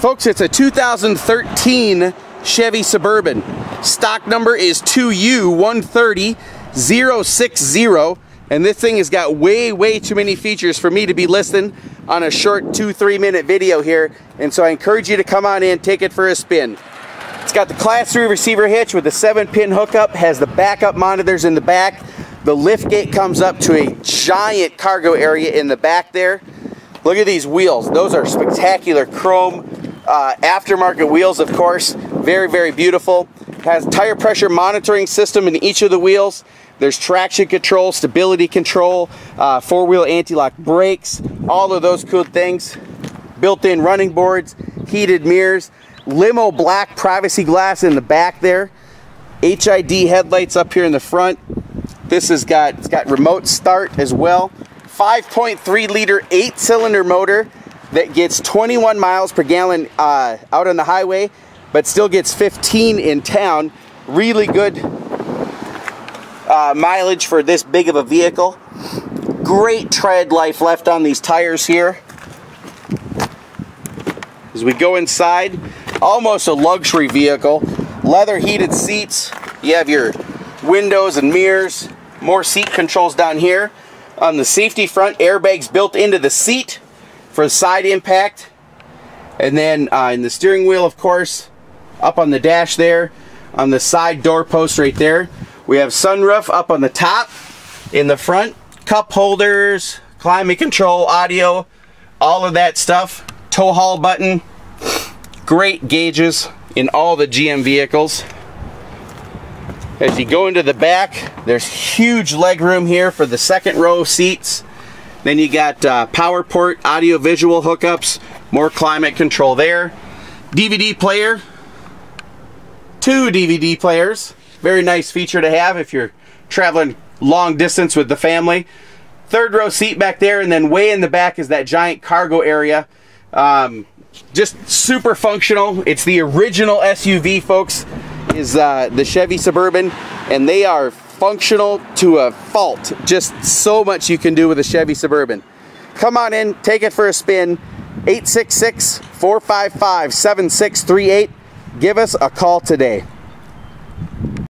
Folks, it's a 2013 Chevy Suburban. Stock number is 2U130060 and this thing has got way, way too many features for me to be listing on a short two, three minute video here. And so I encourage you to come on in, take it for a spin. It's got the class three receiver hitch with the seven pin hookup, has the backup monitors in the back. The lift gate comes up to a giant cargo area in the back there. Look at these wheels. Those are spectacular chrome uh, aftermarket wheels, of course. Very, very beautiful. Has tire pressure monitoring system in each of the wheels. There's traction control, stability control, uh, four-wheel anti-lock brakes, all of those cool things. Built-in running boards, heated mirrors, limo black privacy glass in the back there. HID headlights up here in the front. This has got, it's got remote start as well. 5.3 liter, eight cylinder motor that gets 21 miles per gallon uh, out on the highway, but still gets 15 in town. Really good uh, mileage for this big of a vehicle. Great tread life left on these tires here. As we go inside, almost a luxury vehicle. Leather heated seats. You have your windows and mirrors. More seat controls down here. On the safety front, airbags built into the seat for side impact. And then uh, in the steering wheel, of course, up on the dash there, on the side door post right there, we have sunroof up on the top, in the front, cup holders, climate control, audio, all of that stuff. Tow haul button, great gauges in all the GM vehicles. As you go into the back, there's huge leg room here for the second row seats. Then you got uh, power port, audio visual hookups, more climate control there. DVD player, two DVD players. Very nice feature to have if you're traveling long distance with the family. Third row seat back there, and then way in the back is that giant cargo area. Um, just super functional. It's the original SUV, folks, is uh, the Chevy Suburban, and they are functional to a fault. Just so much you can do with a Chevy Suburban. Come on in, take it for a spin. 866 455 7638. Give us a call today.